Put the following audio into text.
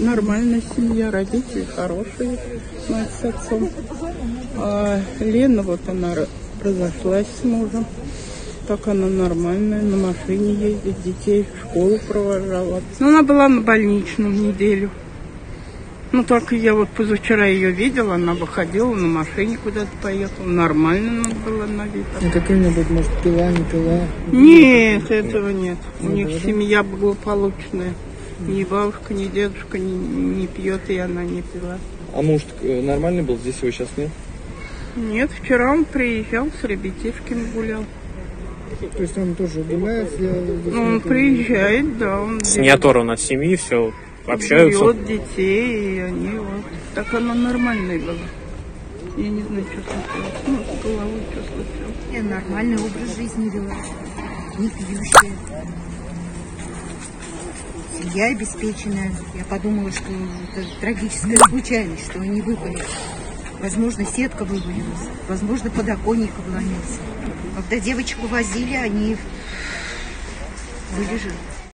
Нормальная семья, родители хорошие, мать с отцом. А Лена, вот она разошлась с мужем. Так она нормальная, на машине ездит, детей в школу провожала. Но она была на больничном неделю. Ну, только я вот позавчера ее видела, она выходила на машине куда-то поехала. Нормально она была на вид. Ну, какая-нибудь, может, пила, не пила. Нет, этого нет. У них семья благополучная. Ни бабушка, ни дедушка не, не пьет, и она не пила. А муж э, нормальный был, здесь его сейчас нет? Нет, вчера он приезжал, с ребятишками гулял. То есть он тоже гуляет? Ну, он приезжает, да, он Не оторван от семьи, все общаются. берет детей, и они вот. Так оно нормальное было. Я не знаю, что случилось. Ну, с головой что случилось. Я нормальный образ жизни вела, не пьющая. Семья обеспеченная. Я подумала, что это трагическая случайность, что они выпали. Возможно, сетка вывалилась, возможно, подоконник обломился. Когда девочку возили, они были живы.